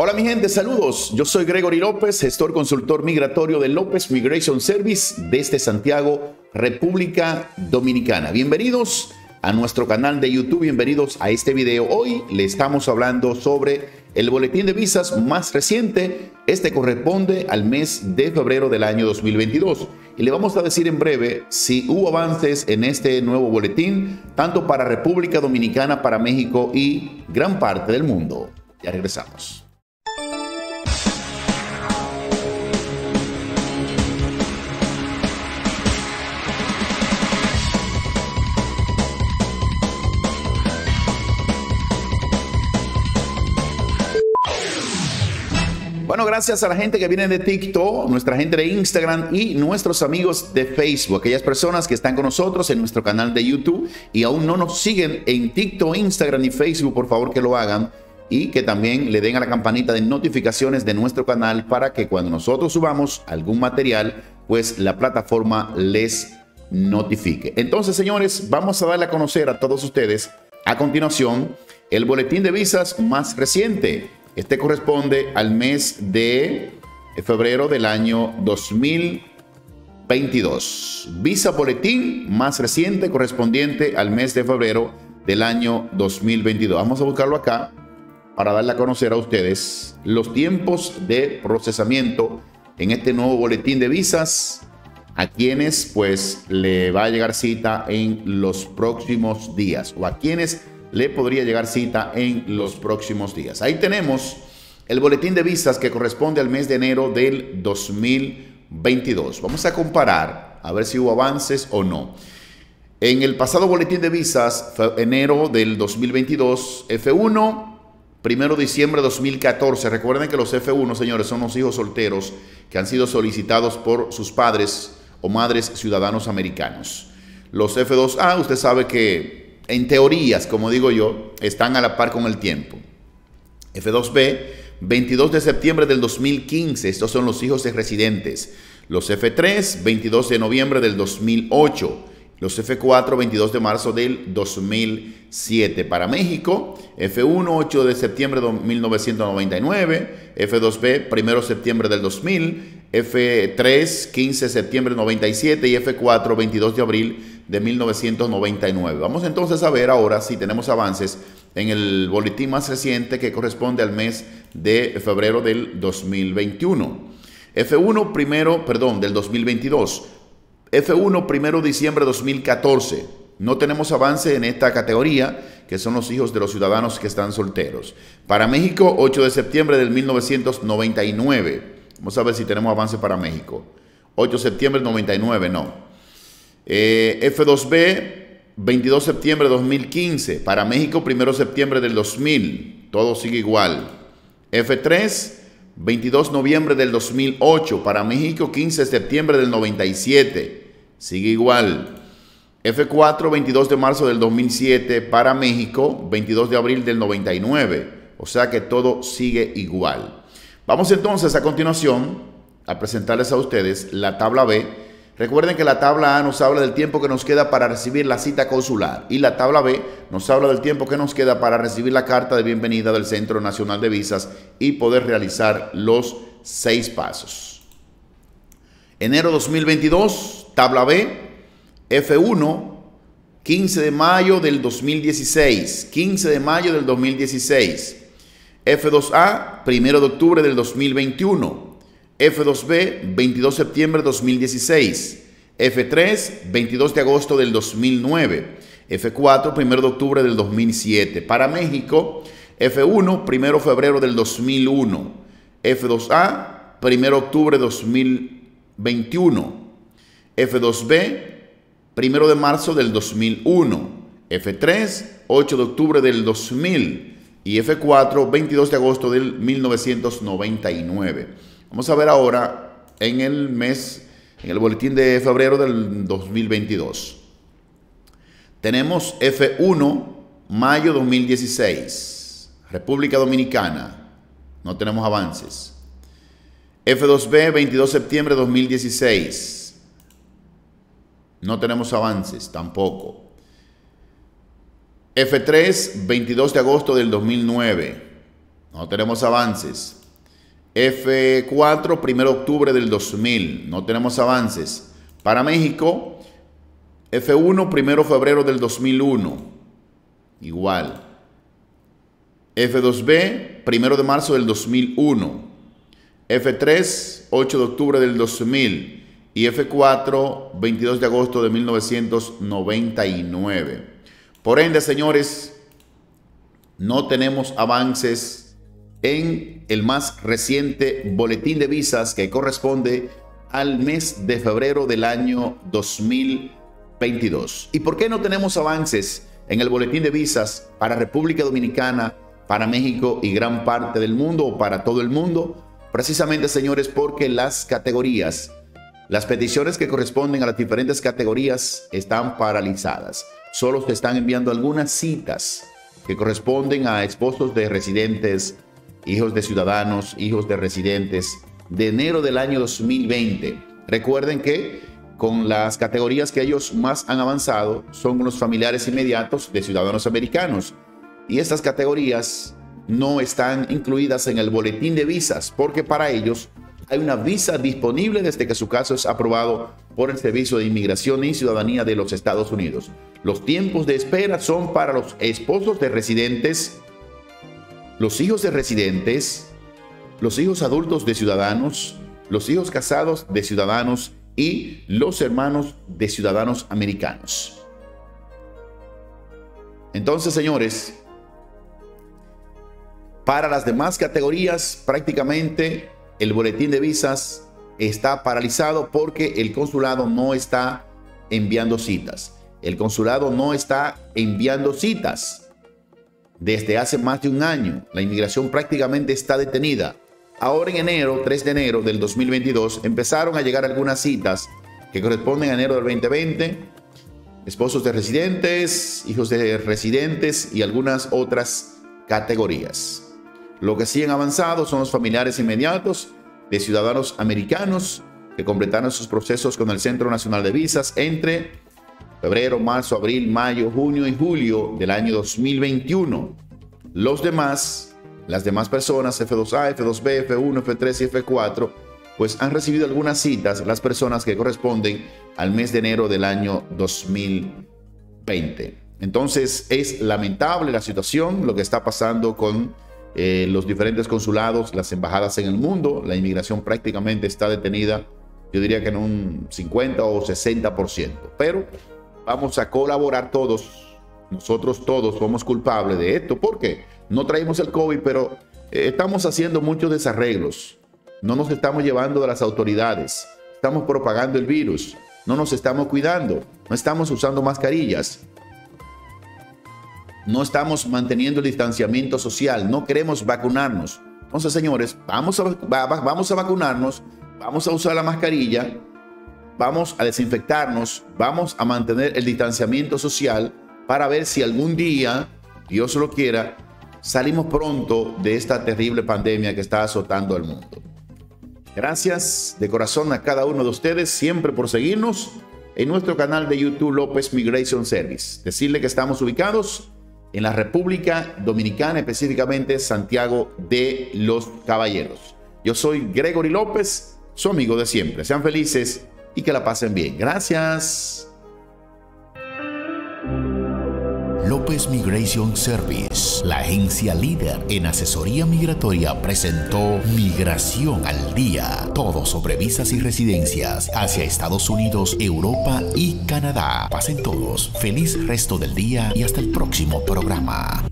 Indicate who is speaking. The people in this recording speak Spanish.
Speaker 1: Hola mi gente, saludos. Yo soy Gregory López, gestor consultor migratorio de López Migration Service desde Santiago, República Dominicana. Bienvenidos a nuestro canal de YouTube, bienvenidos a este video. Hoy le estamos hablando sobre el boletín de visas más reciente. Este corresponde al mes de febrero del año 2022. Y le vamos a decir en breve si hubo avances en este nuevo boletín, tanto para República Dominicana, para México y gran parte del mundo. Ya regresamos. Gracias a la gente que viene de TikTok, nuestra gente de Instagram y nuestros amigos de Facebook, aquellas personas que están con nosotros en nuestro canal de YouTube y aún no nos siguen en TikTok, Instagram y Facebook, por favor que lo hagan y que también le den a la campanita de notificaciones de nuestro canal para que cuando nosotros subamos algún material, pues la plataforma les notifique. Entonces, señores, vamos a darle a conocer a todos ustedes a continuación el boletín de visas más reciente este corresponde al mes de febrero del año 2022. Visa boletín más reciente correspondiente al mes de febrero del año 2022. Vamos a buscarlo acá para darle a conocer a ustedes los tiempos de procesamiento en este nuevo boletín de visas a quienes pues le va a llegar cita en los próximos días o a quienes le podría llegar cita en los próximos días. Ahí tenemos el boletín de visas que corresponde al mes de enero del 2022. Vamos a comparar a ver si hubo avances o no. En el pasado boletín de visas, enero del 2022, F1, primero de diciembre de 2014. Recuerden que los F1, señores, son los hijos solteros que han sido solicitados por sus padres o madres ciudadanos americanos. Los F2A, usted sabe que en teorías, como digo yo, están a la par con el tiempo. F2B, 22 de septiembre del 2015, estos son los hijos de residentes. Los F3, 22 de noviembre del 2008. Los F4, 22 de marzo del 2007. Para México, F1, 8 de septiembre de 1999. F2B, 1 de septiembre del 2000. F3, 15 de septiembre del 97. Y F4, 22 de abril de 1999. Vamos entonces a ver ahora si tenemos avances en el boletín más reciente que corresponde al mes de febrero del 2021. F1 primero, perdón, del 2022. F1 primero de diciembre de 2014. No tenemos avance en esta categoría, que son los hijos de los ciudadanos que están solteros. Para México, 8 de septiembre del 1999. Vamos a ver si tenemos avance para México. 8 de septiembre del 99, no. Eh, F2B, 22 de septiembre de 2015. Para México, 1 de septiembre del 2000. Todo sigue igual. F3, 22 de noviembre del 2008. Para México, 15 de septiembre del 97. Sigue igual. F4, 22 de marzo del 2007. Para México, 22 de abril del 99. O sea que todo sigue igual. Vamos entonces a continuación a presentarles a ustedes la tabla B Recuerden que la tabla A nos habla del tiempo que nos queda para recibir la cita consular y la tabla B nos habla del tiempo que nos queda para recibir la carta de bienvenida del Centro Nacional de Visas y poder realizar los seis pasos. Enero 2022, tabla B, F1, 15 de mayo del 2016, 15 de mayo del 2016. F2A, 1 de octubre del 2021. F2B, 22 de septiembre de 2016. F3, 22 de agosto del 2009. F4, 1 de octubre del 2007. Para México, F1, 1 de febrero del 2001. F2A, 1 de octubre de 2021. F2B, 1 de marzo del 2001. F3, 8 de octubre del 2000. Y F4, 22 de agosto del 1999. Vamos a ver ahora en el mes, en el boletín de febrero del 2022. Tenemos F1, mayo 2016, República Dominicana. No tenemos avances. F2B, 22 de septiembre de 2016. No tenemos avances tampoco. F3, 22 de agosto del 2009. No tenemos avances. F4, 1 de octubre del 2000. No tenemos avances. Para México, F1, 1 de febrero del 2001. Igual. F2B, 1 de marzo del 2001. F3, 8 de octubre del 2000. Y F4, 22 de agosto de 1999. Por ende, señores, no tenemos avances en el más reciente boletín de visas que corresponde al mes de febrero del año 2022. ¿Y por qué no tenemos avances en el boletín de visas para República Dominicana, para México y gran parte del mundo o para todo el mundo? Precisamente, señores, porque las categorías, las peticiones que corresponden a las diferentes categorías están paralizadas. Solo se están enviando algunas citas que corresponden a esposos de residentes, hijos de ciudadanos, hijos de residentes, de enero del año 2020. Recuerden que con las categorías que ellos más han avanzado son los familiares inmediatos de ciudadanos americanos y estas categorías no están incluidas en el boletín de visas porque para ellos hay una visa disponible desde que su caso es aprobado por el Servicio de Inmigración y Ciudadanía de los Estados Unidos. Los tiempos de espera son para los esposos de residentes, los hijos de residentes, los hijos adultos de ciudadanos, los hijos casados de ciudadanos y los hermanos de ciudadanos americanos. Entonces, señores, para las demás categorías, prácticamente el boletín de visas está paralizado porque el consulado no está enviando citas. El consulado no está enviando citas. Desde hace más de un año, la inmigración prácticamente está detenida. Ahora en enero, 3 de enero del 2022, empezaron a llegar algunas citas que corresponden a enero del 2020. Esposos de residentes, hijos de residentes y algunas otras categorías. Lo que sí han avanzado son los familiares inmediatos de ciudadanos americanos que completaron sus procesos con el Centro Nacional de Visas entre febrero, marzo, abril, mayo, junio y julio del año 2021. Los demás, las demás personas, F2A, F2B, F1, F3 y F4, pues han recibido algunas citas, las personas que corresponden al mes de enero del año 2020. Entonces es lamentable la situación, lo que está pasando con eh, los diferentes consulados, las embajadas en el mundo, la inmigración prácticamente está detenida, yo diría que en un 50 o 60%. Pero vamos a colaborar todos, nosotros todos somos culpables de esto, porque no traímos el COVID, pero eh, estamos haciendo muchos desarreglos, no nos estamos llevando de las autoridades, estamos propagando el virus, no nos estamos cuidando, no estamos usando mascarillas, no estamos manteniendo el distanciamiento social, no queremos vacunarnos. Entonces, señores, vamos a, vacunarnos, vamos a usar la mascarilla, vamos a desinfectarnos, vamos a mantener el distanciamiento social para ver si algún día, Dios lo quiera, salimos pronto de esta terrible pandemia que está azotando al mundo. Gracias de corazón a cada uno de ustedes siempre por seguirnos en nuestro canal de YouTube López Migration Service. Decirle que estamos ubicados en la República Dominicana, específicamente Santiago de los Caballeros. Yo soy Gregory López, su amigo de siempre. Sean felices y que la pasen bien. Gracias.
Speaker 2: López Migration Service, la agencia líder en asesoría migratoria, presentó Migración al Día. Todo sobre visas y residencias hacia Estados Unidos, Europa y Canadá. Pasen todos. Feliz resto del día y hasta el próximo programa.